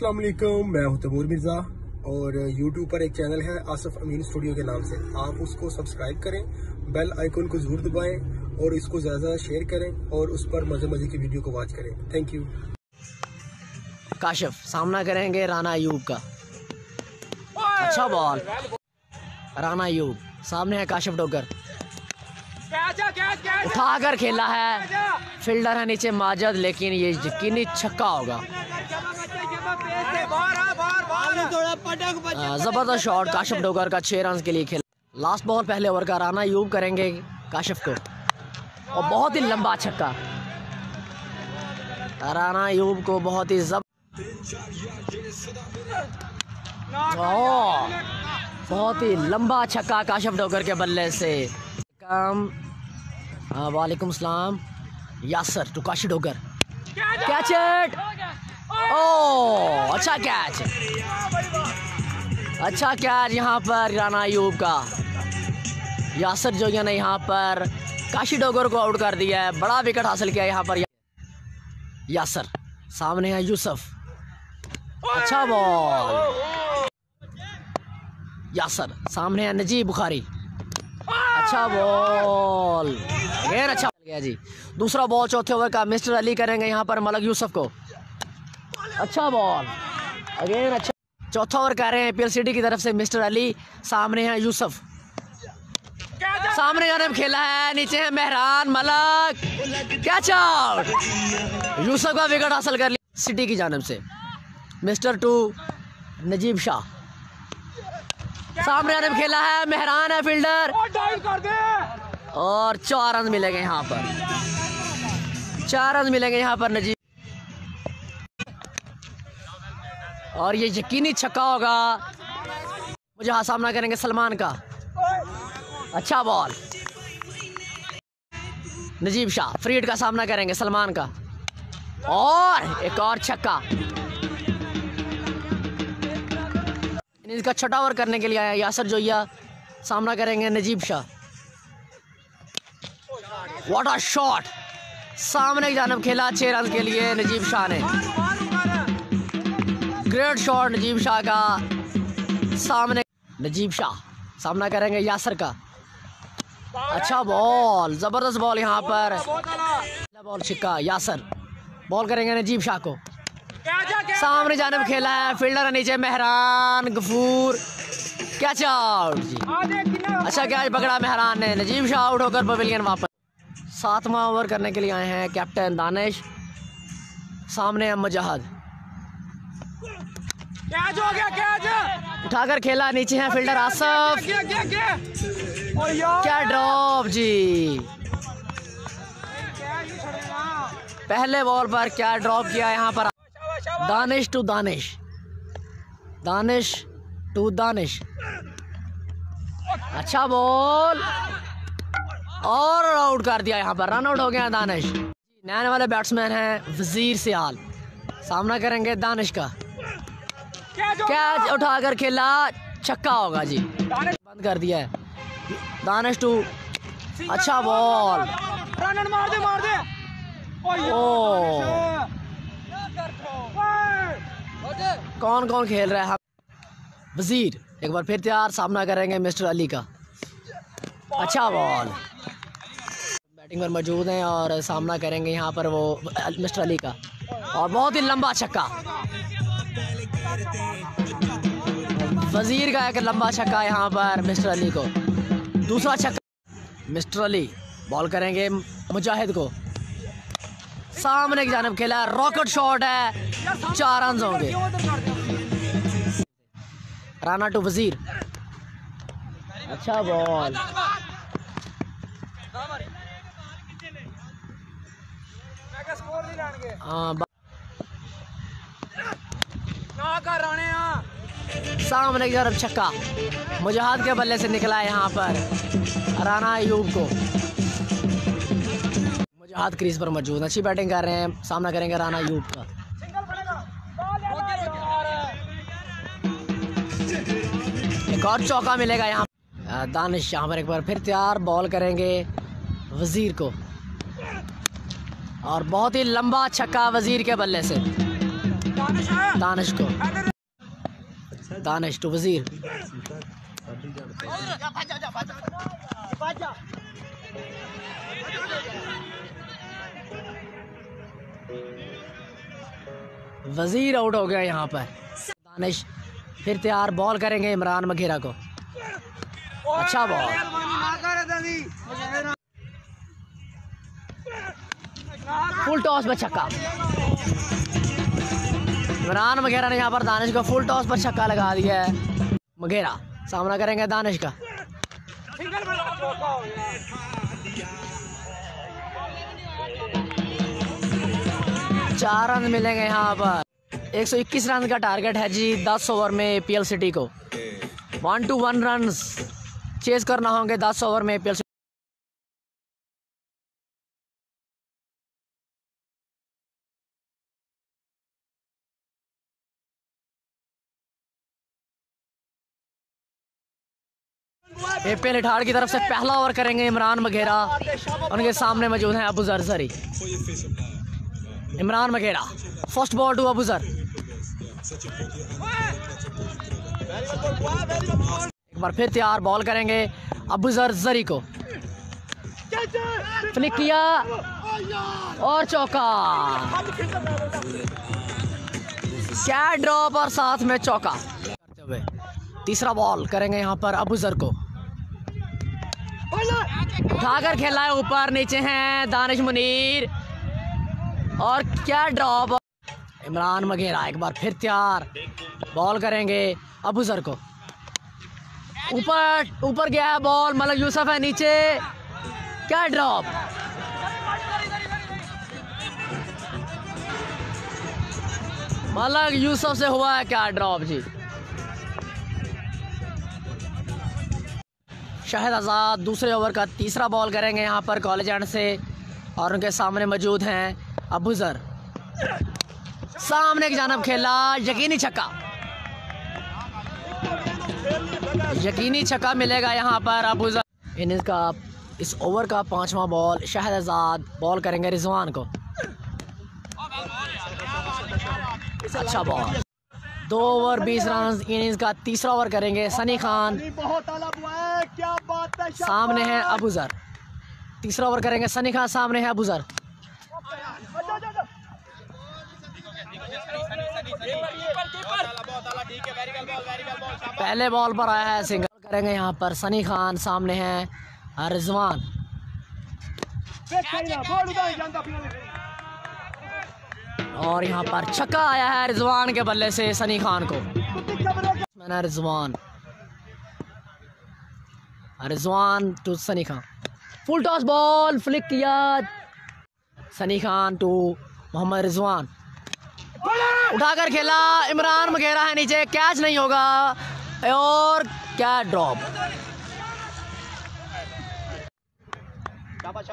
अस्सलाम वालेकुम, मैं हूँ तमूर मिर्ज़ा और यूट्यूब पर एक चैनल है आसफ अमीन स्टूडियो के नाम से। आप उसको सब्सक्राइब करें, बेल आइकन को ज़रूर दबाएँ और इसको ज़्यादा ज़्यादा शेयर करें और उस पर मज़े मज़े की वीडियो को वॉच करें। थैंक यू काशिफ, सामना करेंगे राना अयूब का। अच्छा बॉल राना अयूब, सामने है काशिफ डोगर। उठाकर खेला है। फील्डर है नीचे माजद, लेकिन ये यकीनी छक्का होगा। ज़बरदस्त शॉट काशिफ डोगर का छह रन के लिए खेला। लास्ट बॉल पहले ओवर का राना यूब करेंगे काशिफ को। और बहुत ही लंबा छक्का। राना यूब को बहुत ही जब बहुत ही लंबा छक्का काशिफ डोगर के बल्ले से। कम हाँ, वालेकुम सलाम। Yasir to Kashif Dogar. Catch it ओ अच्छा कैच अच्छा कैच यहाँ पर राना अयूब का। यासर जोगिया ने यहाँ पर काशी डोगर को आउट कर दिया है। बड़ा विकेट हासिल किया यहाँ पर। यासर सामने है यूसुफ। अच्छा बॉल यासर सामने है नजीब बुखारी। अच्छा बॉल अगेन अच्छा गया जी। दूसरा बॉल चौथे ओवर का। मिस्टर अली करेंगे यहाँ पर मलक यूसुफ को। अच्छा बॉल अगेन अच्छा. चौथा ओवर कर रहे हैं पीएल सिटी की तरफ़ से मिस्टर अली सामने है यूसुफ. सामने जानब खेला है, नीचे है मेहरान मलक. कैच आउट यूसुफ का विकेट हासिल कर लिया सिटी की जानब से. Mister to Najeeb Shah. सामने जानब खेला है, मेहरान है फील्डर और चार रन मिलेंगे यहाँ पर. चार रन मिलेंगे यहाँ पर नजीब और ये यकीनी छक्का होगा। मुझे हाँ सामना करेंगे सलमान का। अच्छा बॉल नजीब शाह फ्रीड का सामना करेंगे सलमान का। और एक और छक्का। इसका छठा ओवर करने के लिए आया यासर जोया सामना करेंगे Najeeb Shah. What a shot सामने की जानब खेला, छह रन के लिए नजीब शाह ने। ग्रेट शॉट नजीब शाह का सामने नजीब शाह, सामना करेंगे यासर का। अच्छा बॉल ज़बरदस्त बॉल यहाँ पर। बॉल छिक्का, यासर। बॉल करेंगे नजीब शाह को। सामने जाने जानब खेला है फील्डर है नीचे, मेहरान गफूर। कैच आउट जी अच्छा कैच पकड़ा मेहरान ने? नजीब शाह आउट होकर पवेलियन वापस। सातवां ओवर करने के लिए आए हैं कैप्टन दानिश। सामने है मुजाहद उठाकर खेला नीचे है फील्डर आसफ। क्या ड्रॉप जी। पहले बॉल पर क्या ड्रॉप किया यहाँ पर। दानिश टू दानिश। दानिश टू दानिश। अच्छा बॉल। और आउट कर दिया यहाँ पर। रन आउट हो गया दानिश। नए वाले बैट्समैन हैं वज़ीर सियाल। सामना करेंगे दानिश का। कैच उठाकर खेला छक्का होगा जी। बंद कर दिया है। दानिश टू अच्छा बॉल मार दे मार दे। ओ। कौन कौन खेल रहा है? वज़ीर एक बार फिर तैयार सामना करेंगे मिस्टर अली का। अच्छा बॉल बैटिंग पर मौजूद हैं और सामना करेंगे यहाँ पर वो मिस्टर अली का। और बहुत ही लंबा छक्का। वज़ीर का एक लंबा छक्का यहाँ पर मिस्टर अली को। दूसरा छक्का मिस्टर अली, बॉल करेंगे मुजाहिद को। सामने की जानब खेला, रॉकेट शॉट है, चार रन होंगे। राना टू वज़ीर। अच्छा बॉल। हाँ बा- सामने की तरफ़ छक्का। मुजाहिद के बल्ले से निकला है यहाँ पर राना अयूब को। मुजाहिद क्रीज पर मौजूद अच्छी बैटिंग कर रहे हैं। सामना करेंगे राना अयूब का। एक और चौका मिलेगा यहाँ। दानिश यहाँ पर एक बार फिर तैयार। बॉल करेंगे वज़ीर को। और बहुत ही लंबा छक्का वज़ीर के बल्ले से। दानिश को। दानिश टू वज़ीर। वज़ीर आउट हो गया यहाँ पर। दानिश, फिर तैयार बॉल करेंगे इमरान मघेरा को। अच्छा बॉल फुल टॉस में छक्का। इमरान मघेरा ने यहाँ पर दानिश को फुल टॉस पर छक्का लगा दिया है। मघेरा सामना करेंगे दानिश का। चार रन मिलेंगे यहाँ पर। 121 रन का टारगेट है जी 10 ओवर में पीएल सिटी को। One two one run chase करना होंगे 10 ओवर में पीएल एपीएल इठाड़ की तरफ़ से पहला ओवर करेंगे इमरान मघेरा उनके सामने मौजूद हैं Abu Zar Zari. Imran Maghera first ball to Abu Zar. एक बार फिर तैयार बॉल करेंगे अबू जर जरी को। फ्लिक किया और चौका। क्या ड्रॉप और साथ में चौका। तीसरा बॉल करेंगे यहाँ पर अबू जर को। उठाकर खेला है ऊपर नीचे हैं दानिश मुनीर। और क्या ड्रॉप इमरान मगेरा, एक बार फिर तैयार। बॉल करेंगे अबू सर को। ऊपर ऊपर गया है बॉल मलक यूसुफ है नीचे। क्या ड्रॉप मलक यूसुफ से हुआ है क्या ड्रॉप जी? शाहिद आज़ाद दूसरे ओवर का तीसरा बॉल करेंगे यहाँ पर कॉलेज एंड से और उनके सामने मौजूद हैं अबूज़र सामने की जानब खेला, यकीनी छक्का। यकीनी छक्का मिलेगा यहाँ पर अबूज़र इनिंग्स का, इस ओवर का पांचवा बॉल शाहिद आज़ाद बॉल करेंगे रिजवान को। अच्छा बॉल। दो ओवर, बीस रन इनिंग्स का तीसरा ओवर करेंगे सनी खान। बहुत क्या सामने है अबूजर तीसरा ओवर करेंगे सनी खान सामने है अबूजर पहले बॉल पर आया है सिंगल करेंगे यहाँ पर। सनी खान सामने है रिजवान। और यहाँ पर छक्का आया है रिजवान के बल्ले से सनी खान को मैंने Rizwan Rizwan to Sunny Khan. Full toss ball, flick किया। सनी खान टू मोहम्मद रिजवान। उठाकर खेला, इमरान मगेरा है नीचे। कैच नहीं होगा, और क्या ड्रॉप।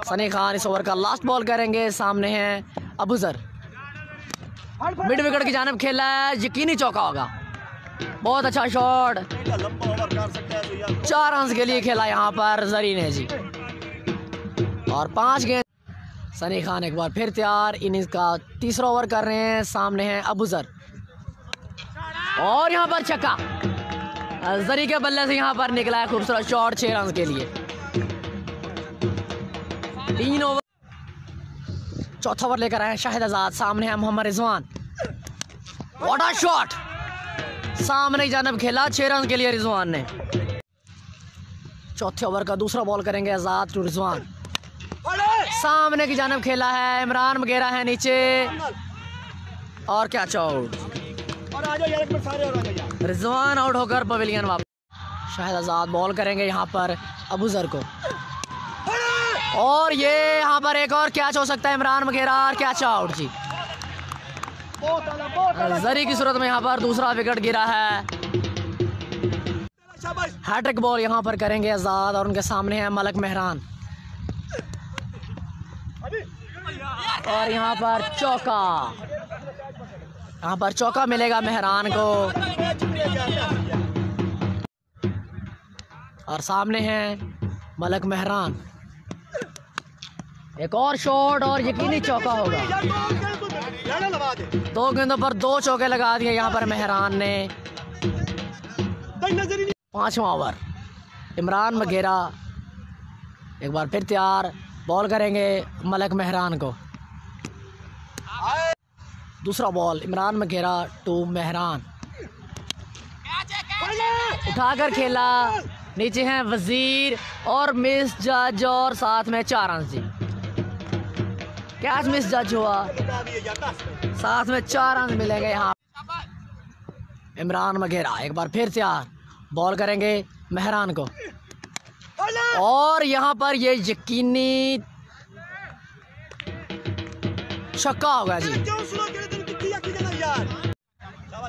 सनी खान इस ओवर का लास्ट बॉल करेंगे, सामने हैं अबूजर। मिड विकेट की जानब खेला है, यकीनी चौका होगा। बहुत अच्छा शॉट चार रन के लिए खेला यहाँ पर जरी ने जी। और पाँच गेंद। सनी खान एक बार फिर तैयार। इनिंग्स का तीसरा ओवर कर रहे हैं। सामने हैं अबूजर और यहाँ पर छक्का। जरी के बल्ले से यहाँ पर निकला है खूबसूरत शॉट छह रन के लिए। तीन ओवर चौथा ओवर लेकर आए शाहिद आज़ाद। सामने है मोहम्मद रिजवान। वॉट शॉट सामने जानब खेला, छह रन के लिए रिजवान ने। चौथे ओवर का दूसरा बॉल करेंगे आज़ाद टू रिजवान। सामने की जानब खेला है, इमरान वगैरह है नीचे। और क्या चौट। रिजवान आउट होकर पवेलियन वापस। शाहिद आज़ाद बॉल करेंगे यहाँ पर अबूजर को। और ये यहाँ पर एक और कैच हो सकता है, इमरान वगैरह। और कैच आउट जी। जरी की सूरत में यहाँ पर दूसरा विकेट गिरा है। हैट्रिक बॉल यहाँ पर करेंगे आज़ाद और उनके सामने है मलक मेहरान। और यहाँ पर चौका। यहाँ पर चौका मिलेगा मेहरान को। और सामने है मलक मेहरान। एक और शॉट और यकीनी चौका होगा। दे। दो गेंदों पर दो चौके लगा दिए यहाँ पर मेहरान ने। पांचवा ओवर। इमरान मगेरा एक बार फिर तैयार बॉल करेंगे मलक मेहरान को। दूसरा बॉल इमरान मगेरा टू मेहरान। उठाकर खेला नीचे हैं वज़ीर और मिस जज और साथ में चार जी। कैच मिस जज हुआ। यार। साथ में चार रन मिलेंगे यहाँ। इमरान मगेरा, एक बार फिर तैयार। बॉल करेंगे मेहरान को। और यहाँ पर ये यकीनी छक्का होगा जी। यार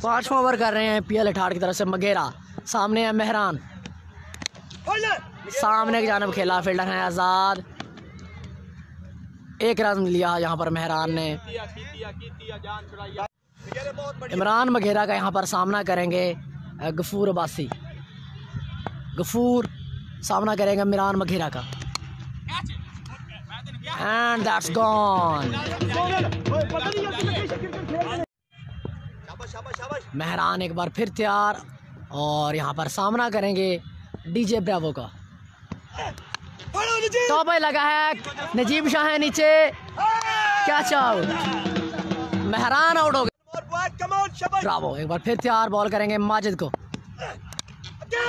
पांचवा ओवर कर रहे हैं पीएल अठार की तरफ़ से मगेरा। सामने है मेहरान। सामने की जानब खेला फील्डर है आज़ाद। एक रन लिया यहाँ पर मेहरान ने। इमरान मघेरा का यहाँ पर सामना करेंगे गफूर अब्बासी। गफूर सामना करेंगे इमरान मघेरा का। एंड दैट्स गॉन मेहरान एक बार फिर तैयार और यहाँ पर सामना करेंगे डीजे ब्रावो का। तो भाई लगा है नजीब शाह है नीचे। क्या चाहो मेहरान आउट हो गए ब्रावो एक बार फिर तैयार बॉल करेंगे माजिद को।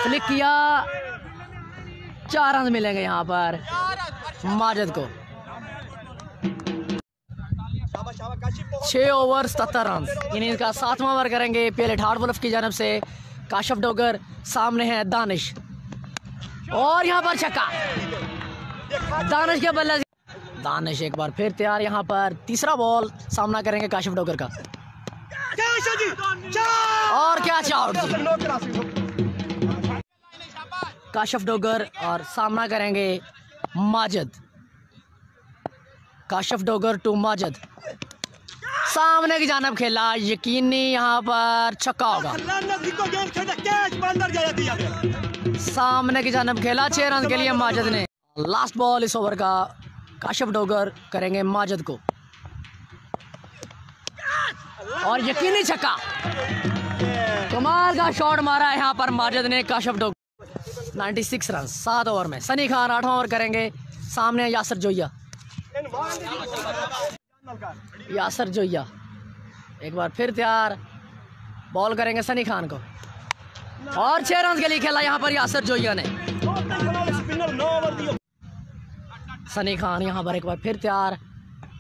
फ्लिक किया। चार रन मिलेंगे यहाँ पर माजिद को। छः ओवर सत्तर रन इनिंग्स का सातवां ओवर करेंगे पहले ठाट वल्फ की जानब से। काशफ डोगर सामने है दानिश। और यहाँ पर छक्का। दानिश के बल्ले दानिश एक बार फिर तैयार यहाँ पर। तीसरा बॉल सामना करेंगे काशिफ डोगर का। और क्या क्रॉसिंग काशफ डोगर और सामना करेंगे माजद। काशफ डोगर टू माजद। सामने की जानब खेला, यकीनी यहाँ पर छक्का होगा। सामने की जानब खेला, छह रन के लिए माजद ने। लास्ट बॉल इस ओवर का। काशिफ डोगर करेंगे माजद को। और यकीनी छक्का। कमाल का शॉट मारा यहाँ पर माजद ने काशिफ डोगर। 96 रन, सात ओवर में। सनी खान आठवां ओवर करेंगे। सामने यासर जोया यासर जोया एक बार फिर तैयार। बॉल करेंगे सनी खान को। और छह रन के लिए खेला यहाँ पर यासर जोया ने। सनी खान यहाँ पर एक बार फिर तैयार।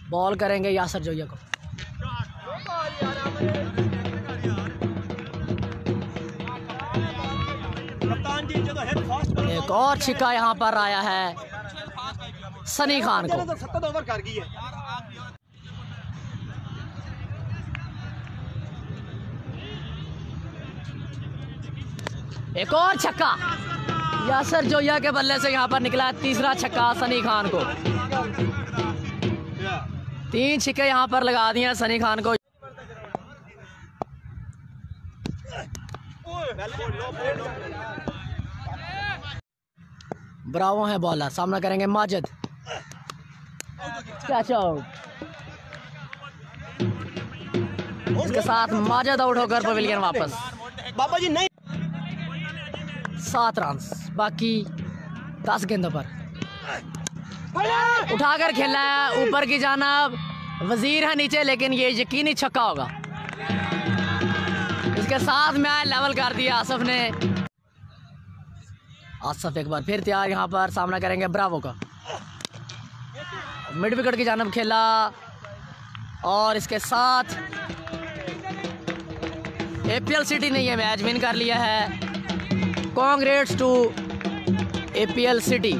बॉल करेंगे यासर जोया को। एक और छिक्का यहाँ पर आया है सनी खान को। 70 ओवर कर गई एक और छक्का। यासर जोया के बल्ले से यहाँ पर निकला है तीसरा छक्का सनी खान को। तीन छिक्के यहाँ पर लगा दिए सनी खान को। ब्रावो है बॉलर, सामना करेंगे माजिद। Catch out. इसके साथ माजिद आउट होकर पवेलियन वापस। बाबा जी नहीं सात रन बाकी दस गेंदों पर। उठाकर खेला है, ऊपर की जानब, वज़ीर है नीचे, लेकिन ये यकीनी छक्का होगा। इसके साथ मैच लेवल कर दिया आसफ ने। आसफ एक बार फिर तैयार यहाँ पर, सामना करेंगे ब्रावो का। मिड विकेट की जानब खेला, और इसके साथ एपीएल सिटी ने यह मैच विन कर लिया है। Congrats to APL city